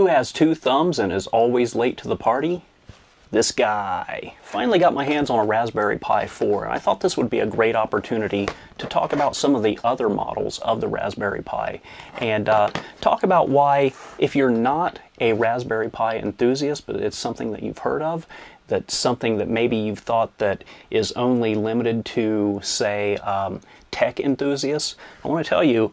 Who has two thumbs and is always late to the party? This guy. Finally got my hands on a Raspberry Pi 4, and I thought this would be a great opportunity to talk about some of the other models of the Raspberry Pi and uh, talk about why, if you're not a Raspberry Pi enthusiast, but it's something that you've heard of, that's something that maybe you've thought that is only limited to, say, um, tech enthusiasts, I want to tell you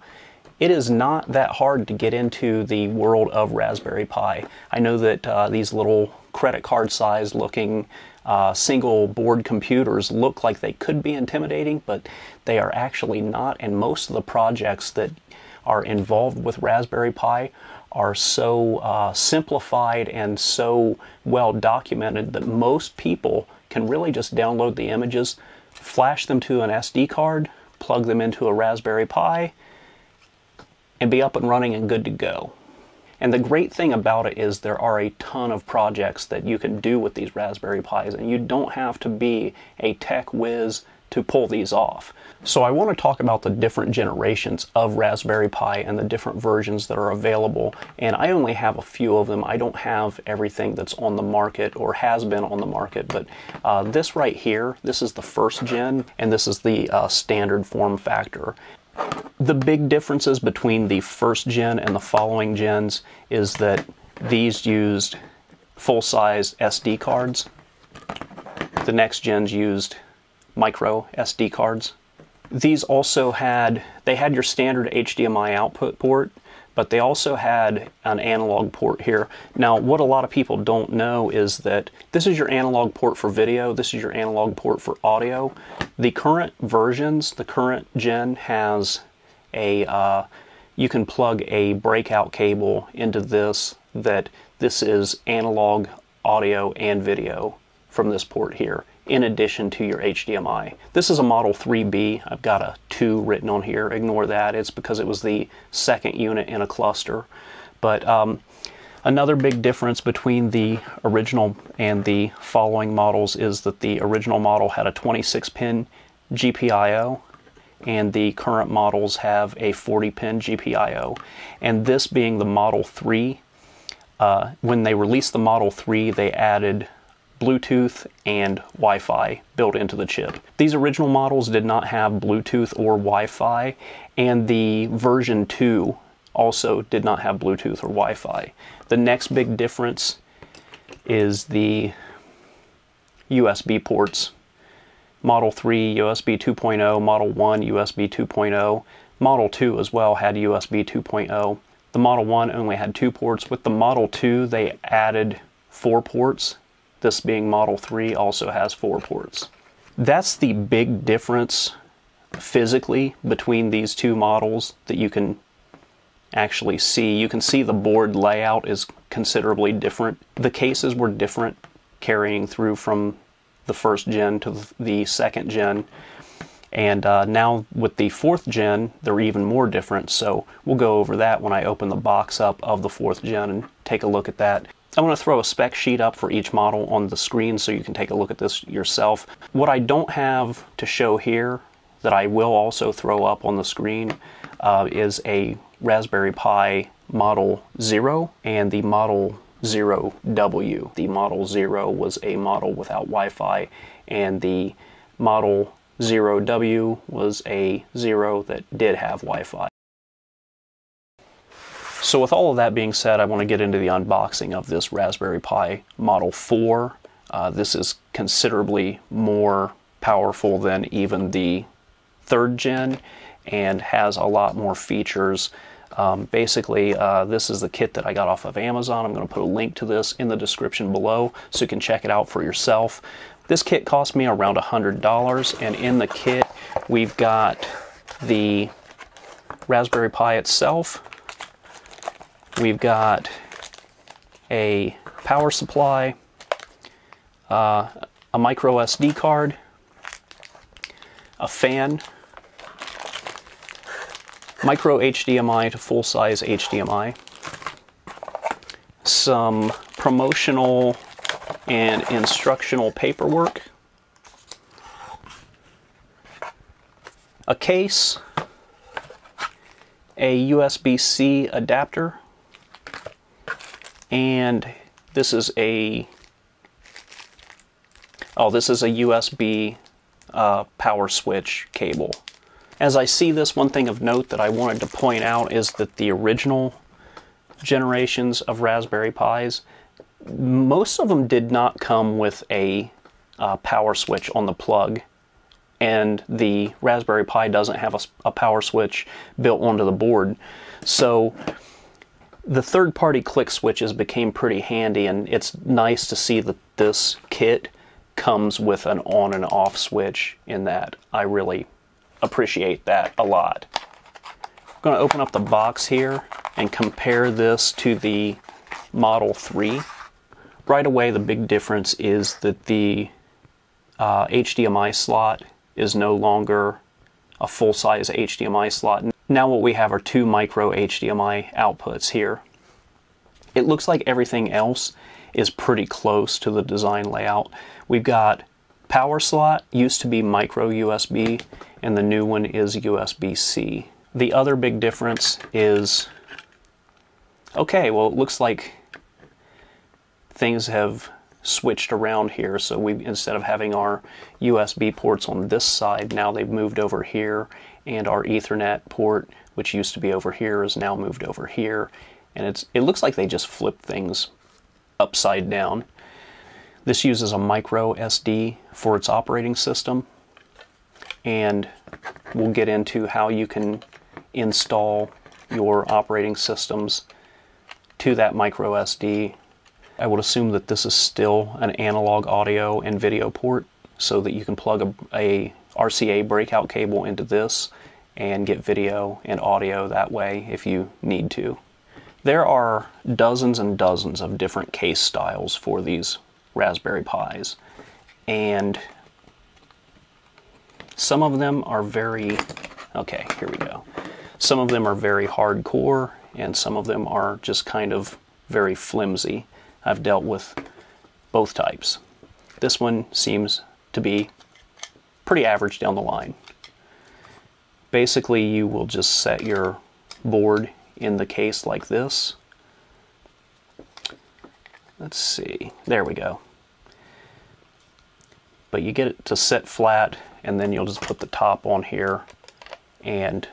it is not that hard to get into the world of Raspberry Pi. I know that uh, these little credit card size looking uh, single board computers look like they could be intimidating, but they are actually not. And most of the projects that are involved with Raspberry Pi are so uh, simplified and so well documented that most people can really just download the images, flash them to an SD card, plug them into a Raspberry Pi, and be up and running and good to go. And the great thing about it is there are a ton of projects that you can do with these Raspberry Pis, and you don't have to be a tech whiz to pull these off. So I want to talk about the different generations of Raspberry Pi and the different versions that are available. And I only have a few of them. I don't have everything that's on the market or has been on the market. But uh, this right here, this is the first gen, and this is the uh, standard form factor. The big differences between the first gen and the following gens is that these used full-size SD cards. The next gens used micro SD cards. These also had, they had your standard HDMI output port, but they also had an analog port here. Now, what a lot of people don't know is that this is your analog port for video, this is your analog port for audio. The current versions, the current gen has a, uh, you can plug a breakout cable into this that this is analog audio and video from this port here in addition to your HDMI. This is a Model 3B. I've got a 2 written on here. Ignore that. It's because it was the second unit in a cluster. But um, another big difference between the original and the following models is that the original model had a 26-pin GPIO and the current models have a 40-pin GPIO. And this being the Model 3, uh, when they released the Model 3, they added Bluetooth and Wi-Fi built into the chip. These original models did not have Bluetooth or Wi-Fi, and the version 2 also did not have Bluetooth or Wi-Fi. The next big difference is the USB ports. Model 3 USB 2.0, Model 1 USB 2.0, Model 2 as well had USB 2.0. The Model 1 only had two ports. With the Model 2, they added four ports this being Model 3 also has four ports. That's the big difference physically between these two models that you can actually see. You can see the board layout is considerably different. The cases were different carrying through from the first gen to the second gen. And uh, now with the fourth gen, they're even more different. So we'll go over that when I open the box up of the fourth gen and take a look at that. I'm going to throw a spec sheet up for each model on the screen so you can take a look at this yourself. What I don't have to show here that I will also throw up on the screen uh, is a Raspberry Pi Model 0 and the Model 0W. The Model 0 was a model without Wi-Fi and the Model 0W was a 0 that did have Wi-Fi. So with all of that being said, I want to get into the unboxing of this Raspberry Pi Model 4. Uh, this is considerably more powerful than even the third gen and has a lot more features. Um, basically, uh, this is the kit that I got off of Amazon. I'm going to put a link to this in the description below so you can check it out for yourself. This kit cost me around $100 and in the kit we've got the Raspberry Pi itself, We've got a power supply, uh, a micro SD card, a fan, micro HDMI to full size HDMI, some promotional and instructional paperwork, a case, a USB-C adapter, And this is a oh, this is a USB uh, power switch cable. As I see this, one thing of note that I wanted to point out is that the original generations of Raspberry Pis, most of them did not come with a uh, power switch on the plug. And the Raspberry Pi doesn't have a, a power switch built onto the board. So the third party click switches became pretty handy, and it's nice to see that this kit comes with an on and off switch in that I really appreciate that a lot. I'm going to open up the box here and compare this to the Model 3. Right away, the big difference is that the uh, HDMI slot is no longer a full-size HDMI slot. Now what we have are two micro HDMI outputs here. It looks like everything else is pretty close to the design layout. We've got power slot, used to be micro USB, and the new one is USB-C. The other big difference is, okay, well it looks like things have switched around here. So we instead of having our USB ports on this side, now they've moved over here, and our Ethernet port, which used to be over here, is now moved over here. And it's it looks like they just flipped things upside down. This uses a micro SD for its operating system, and we'll get into how you can install your operating systems to that micro SD I would assume that this is still an analog audio and video port so that you can plug a, a RCA breakout cable into this and get video and audio that way if you need to. There are dozens and dozens of different case styles for these Raspberry Pis, and some of them are very, okay, here we go. Some of them are very hardcore, and some of them are just kind of very flimsy. I've dealt with both types. This one seems to be pretty average down the line. Basically, you will just set your board in the case like this. Let's see, there we go. But you get it to set flat, and then you'll just put the top on here and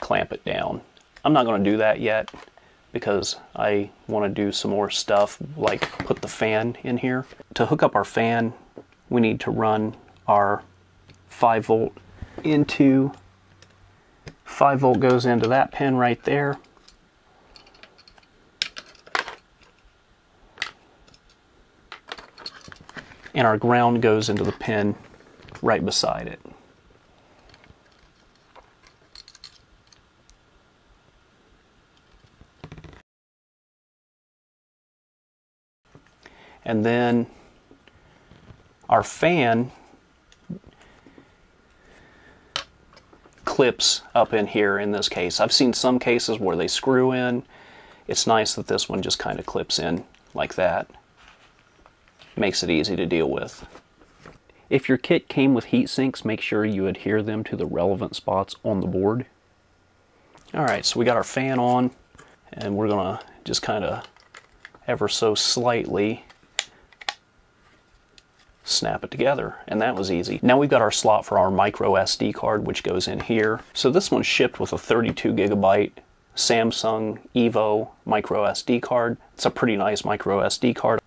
clamp it down. I'm not going to do that yet because I want to do some more stuff like put the fan in here. To hook up our fan, we need to run our 5 volt into 5 volt goes into that pin right there. And our ground goes into the pin right beside it. And then our fan clips up in here in this case. I've seen some cases where they screw in. It's nice that this one just kind of clips in like that. Makes it easy to deal with. If your kit came with heat sinks, make sure you adhere them to the relevant spots on the board. Alright, so we got our fan on, and we're to just kind of ever so slightly snap it together and that was easy. Now we've got our slot for our micro SD card which goes in here. So this one's shipped with a 32 gigabyte Samsung Evo micro SD card. It's a pretty nice micro SD card.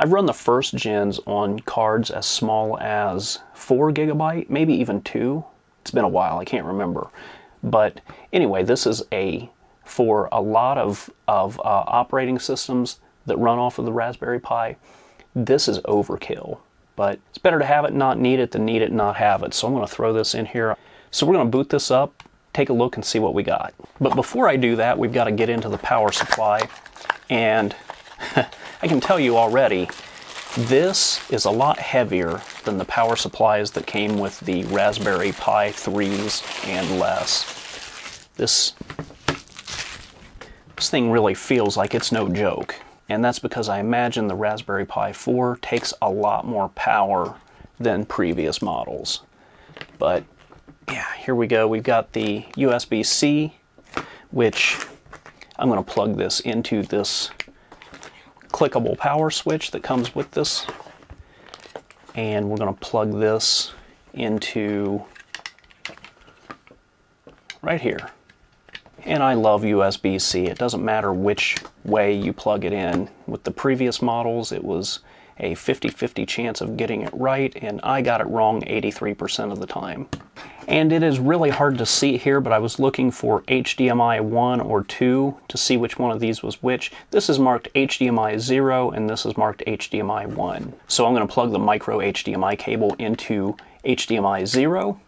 I've run the first gens on cards as small as 4 gigabyte, maybe even 2. It's been a while, I can't remember. But anyway, this is a for a lot of, of uh, operating systems that run off of the Raspberry Pi, this is overkill but it's better to have it not need it than need it not have it. So I'm going to throw this in here. So we're going to boot this up, take a look and see what we got. But before I do that, we've got to get into the power supply. And I can tell you already, this is a lot heavier than the power supplies that came with the Raspberry Pi 3s and less. This, this thing really feels like it's no joke and that's because I imagine the Raspberry Pi 4 takes a lot more power than previous models. But yeah, here we go. We've got the USB-C, which I'm going to plug this into this clickable power switch that comes with this. And we're going to plug this into right here. And I love USB-C. It doesn't matter which way you plug it in. With the previous models, it was a 50-50 chance of getting it right, and I got it wrong 83% of the time. And it is really hard to see here, but I was looking for HDMI 1 or 2 to see which one of these was which. This is marked HDMI 0, and this is marked HDMI 1. So I'm going to plug the micro HDMI cable into HDMI 0,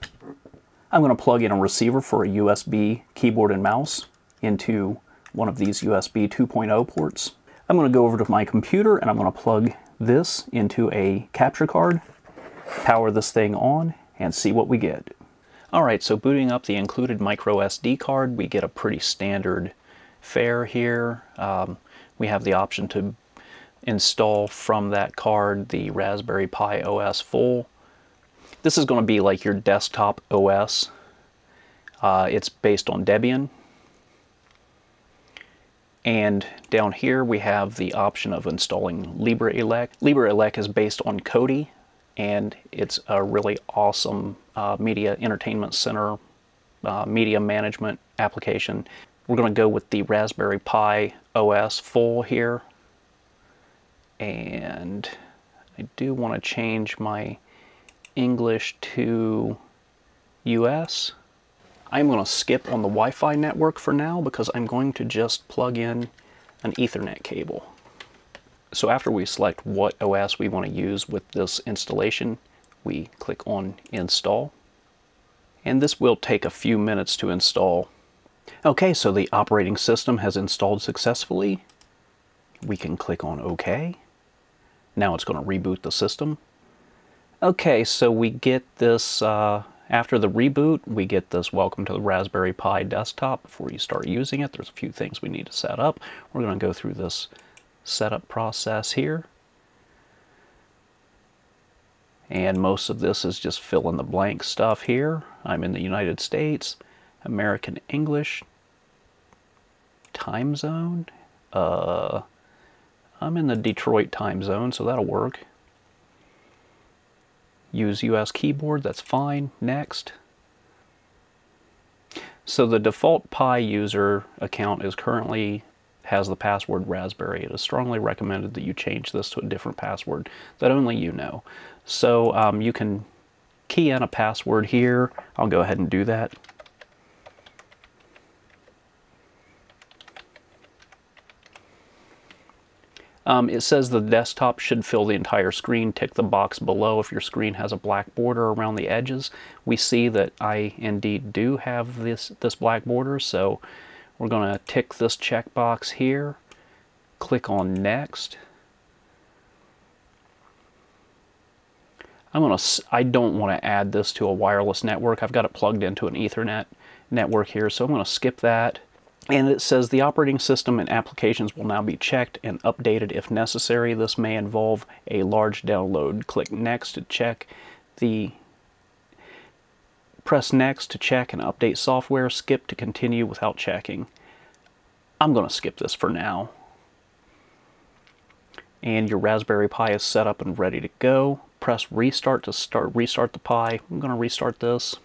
I'm going to plug in a receiver for a USB keyboard and mouse into one of these USB 2.0 ports. I'm going to go over to my computer and I'm going to plug this into a capture card, power this thing on, and see what we get. Alright, so booting up the included micro SD card, we get a pretty standard fare here. Um, we have the option to install from that card the Raspberry Pi OS full this is going to be like your desktop OS. Uh, it's based on Debian. And down here we have the option of installing LibreElec. LibreElec is based on Kodi, and it's a really awesome uh, media entertainment center uh, media management application. We're going to go with the Raspberry Pi OS full here. And I do want to change my English to US. I'm going to skip on the Wi-Fi network for now because I'm going to just plug in an Ethernet cable. So after we select what OS we want to use with this installation, we click on Install. And this will take a few minutes to install. Okay, so the operating system has installed successfully. We can click on OK. Now it's going to reboot the system. Okay, so we get this, uh, after the reboot, we get this welcome to the Raspberry Pi desktop. Before you start using it, there's a few things we need to set up. We're going to go through this setup process here. And most of this is just fill in the blank stuff here. I'm in the United States, American English, time zone. Uh, I'm in the Detroit time zone, so that'll work. Use US keyboard, that's fine. Next. So the default Pi user account is currently has the password Raspberry. It is strongly recommended that you change this to a different password that only you know. So um, you can key in a password here. I'll go ahead and do that. Um, it says the desktop should fill the entire screen. Tick the box below if your screen has a black border around the edges. We see that I indeed do have this, this black border, so we're going to tick this checkbox here, click on Next. I'm gonna, I don't want to add this to a wireless network. I've got it plugged into an Ethernet network here, so I'm going to skip that. And it says the operating system and applications will now be checked and updated if necessary. This may involve a large download. Click Next to check the Press Next to check and update software. Skip to continue without checking. I'm going to skip this for now. And your Raspberry Pi is set up and ready to go. Press Restart to start restart the Pi. I'm going to restart this.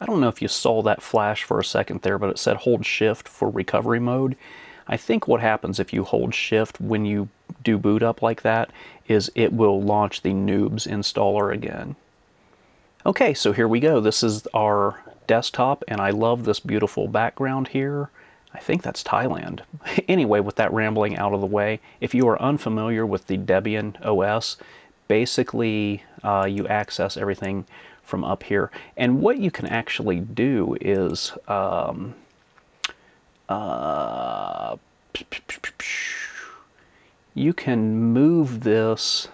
I don't know if you saw that flash for a second there, but it said hold shift for recovery mode. I think what happens if you hold shift when you do boot up like that is it will launch the Noobs installer again. Okay, so here we go. This is our desktop, and I love this beautiful background here. I think that's Thailand. anyway, with that rambling out of the way, if you are unfamiliar with the Debian OS, basically uh, you access everything from up here. And what you can actually do is um, uh, you can move this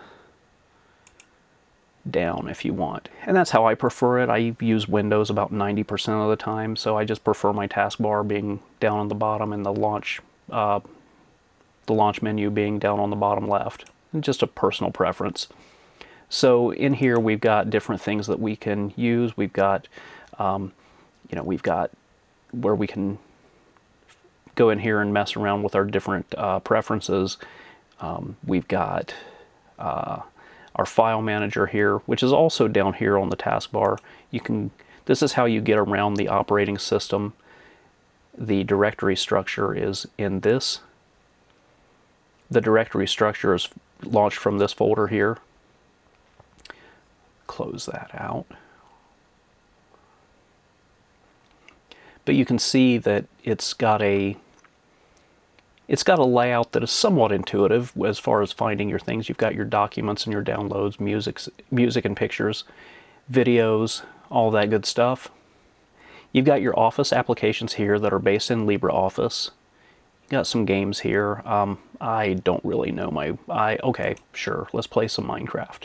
down if you want. And that's how I prefer it. I use Windows about 90% of the time, so I just prefer my taskbar being down on the bottom and the launch uh, the launch menu being down on the bottom left. Just a personal preference. So in here we've got different things that we can use. We've got, um, you know, we've got where we can go in here and mess around with our different uh, preferences. Um, we've got uh, our file manager here, which is also down here on the taskbar. You can. This is how you get around the operating system. The directory structure is in this. The directory structure is launched from this folder here close that out. But you can see that it's got a it's got a layout that is somewhat intuitive as far as finding your things. You've got your documents and your downloads, music, music and pictures, videos, all that good stuff. You've got your Office applications here that are based in LibreOffice. You got some games here. Um, I don't really know my... I Okay, sure, let's play some Minecraft.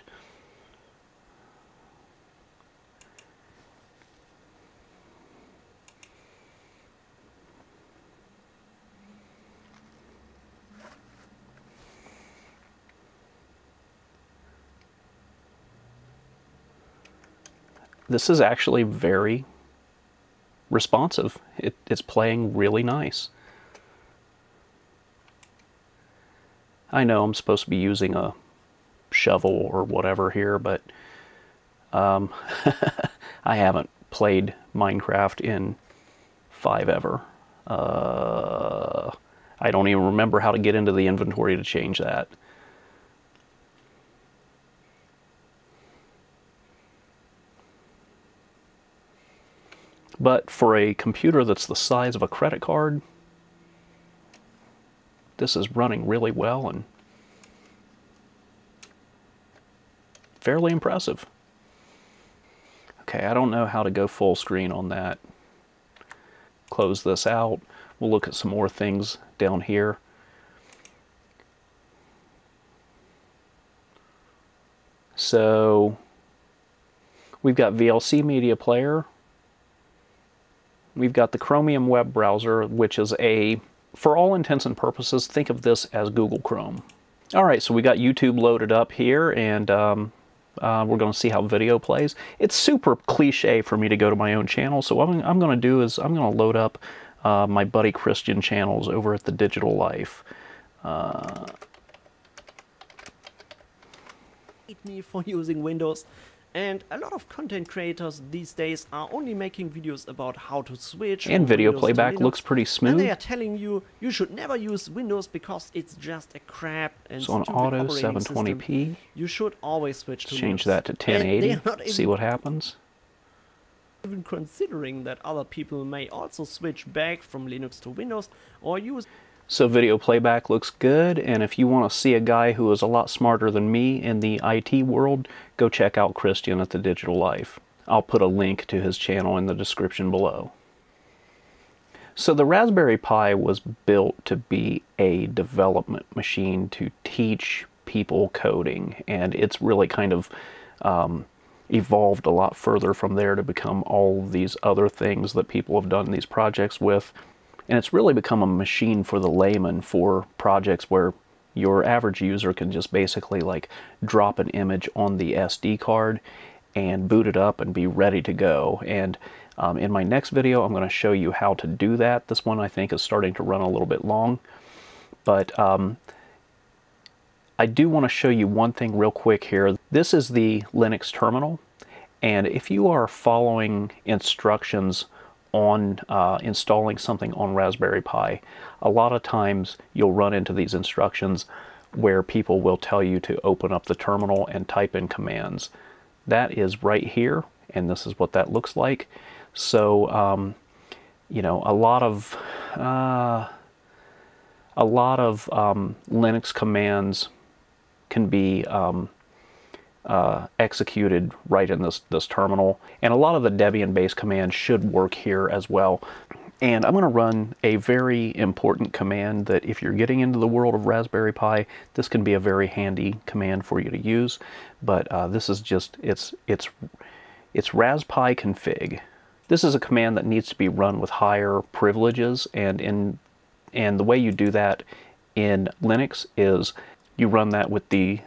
This is actually very responsive. It, it's playing really nice. I know I'm supposed to be using a shovel or whatever here, but um, I haven't played Minecraft in five ever. Uh, I don't even remember how to get into the inventory to change that. But for a computer that's the size of a credit card, this is running really well and fairly impressive. Okay, I don't know how to go full screen on that. Close this out. We'll look at some more things down here. So we've got VLC Media Player, We've got the Chromium web browser, which is a, for all intents and purposes, think of this as Google Chrome. All right, so we got YouTube loaded up here, and um, uh, we're going to see how video plays. It's super cliche for me to go to my own channel, so what I'm, I'm going to do is I'm going to load up uh, my buddy Christian channels over at the Digital Life. Uh, me for using Windows and a lot of content creators these days are only making videos about how to switch. And video Windows playback looks pretty smooth. And they are telling you you should never use Windows because it's just a crap and so on auto 720p. System. You should always switch to change Linux. that to 1080. See what happens. Even considering that other people may also switch back from Linux to Windows or use so video playback looks good, and if you want to see a guy who is a lot smarter than me in the IT world, go check out Christian at The Digital Life. I'll put a link to his channel in the description below. So the Raspberry Pi was built to be a development machine to teach people coding, and it's really kind of um, evolved a lot further from there to become all these other things that people have done these projects with. And it's really become a machine for the layman for projects where your average user can just basically like drop an image on the SD card and boot it up and be ready to go. And um, in my next video, I'm going to show you how to do that. This one I think is starting to run a little bit long, but um, I do want to show you one thing real quick here. This is the Linux terminal, and if you are following instructions on uh, installing something on Raspberry Pi, a lot of times you'll run into these instructions where people will tell you to open up the terminal and type in commands. That is right here, and this is what that looks like. So, um, you know, a lot of uh, a lot of um, Linux commands can be um, uh, executed right in this, this terminal. And a lot of the Debian-based commands should work here as well. And I'm going to run a very important command that if you're getting into the world of Raspberry Pi, this can be a very handy command for you to use. But uh, this is just, it's, it's, it's raspi config. This is a command that needs to be run with higher privileges and in and the way you do that in Linux is you run that with the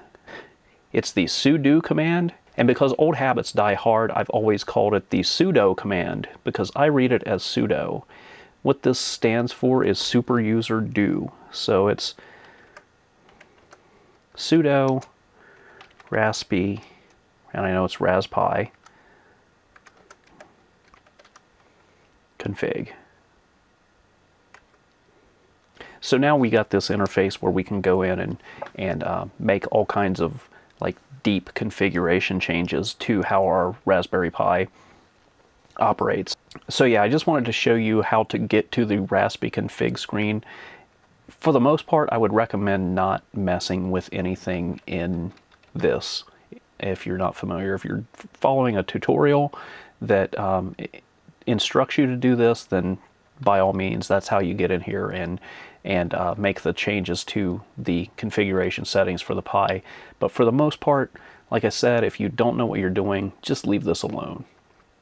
It's the sudo command, and because old habits die hard, I've always called it the sudo command because I read it as sudo. What this stands for is super user do. So it's sudo raspi, and I know it's raspi, config. So now we got this interface where we can go in and, and uh, make all kinds of like deep configuration changes to how our Raspberry Pi operates. So yeah, I just wanted to show you how to get to the Raspi config screen. For the most part, I would recommend not messing with anything in this if you're not familiar. If you're following a tutorial that um, instructs you to do this, then by all means, that's how you get in here and and uh, make the changes to the configuration settings for the Pi. But for the most part, like I said, if you don't know what you're doing, just leave this alone.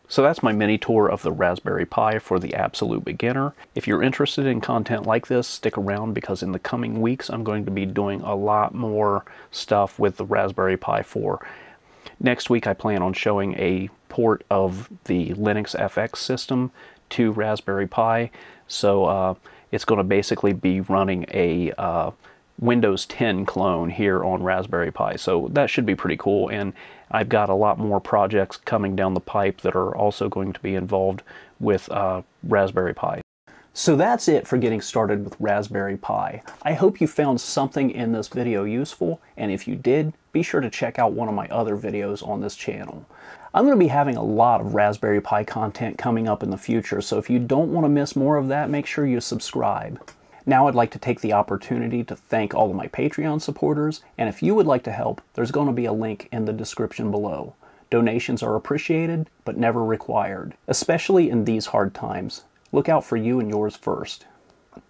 So that's my mini tour of the Raspberry Pi for the absolute beginner. If you're interested in content like this, stick around because in the coming weeks I'm going to be doing a lot more stuff with the Raspberry Pi 4. Next week I plan on showing a port of the Linux FX system to Raspberry Pi. So uh, it's going to basically be running a uh, Windows 10 clone here on Raspberry Pi. So that should be pretty cool. And I've got a lot more projects coming down the pipe that are also going to be involved with uh, Raspberry Pi. So that's it for getting started with Raspberry Pi. I hope you found something in this video useful, and if you did, be sure to check out one of my other videos on this channel. I'm going to be having a lot of Raspberry Pi content coming up in the future, so if you don't want to miss more of that, make sure you subscribe. Now I'd like to take the opportunity to thank all of my Patreon supporters, and if you would like to help, there's going to be a link in the description below. Donations are appreciated, but never required, especially in these hard times. Look out for you and yours first.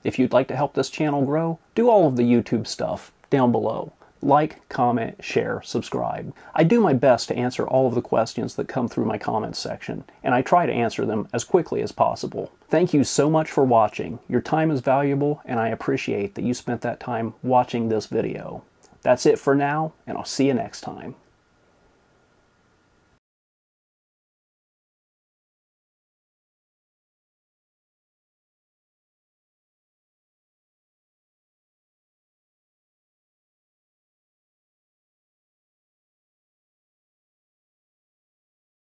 If you'd like to help this channel grow, do all of the YouTube stuff down below. Like, comment, share, subscribe. I do my best to answer all of the questions that come through my comments section, and I try to answer them as quickly as possible. Thank you so much for watching. Your time is valuable, and I appreciate that you spent that time watching this video. That's it for now, and I'll see you next time.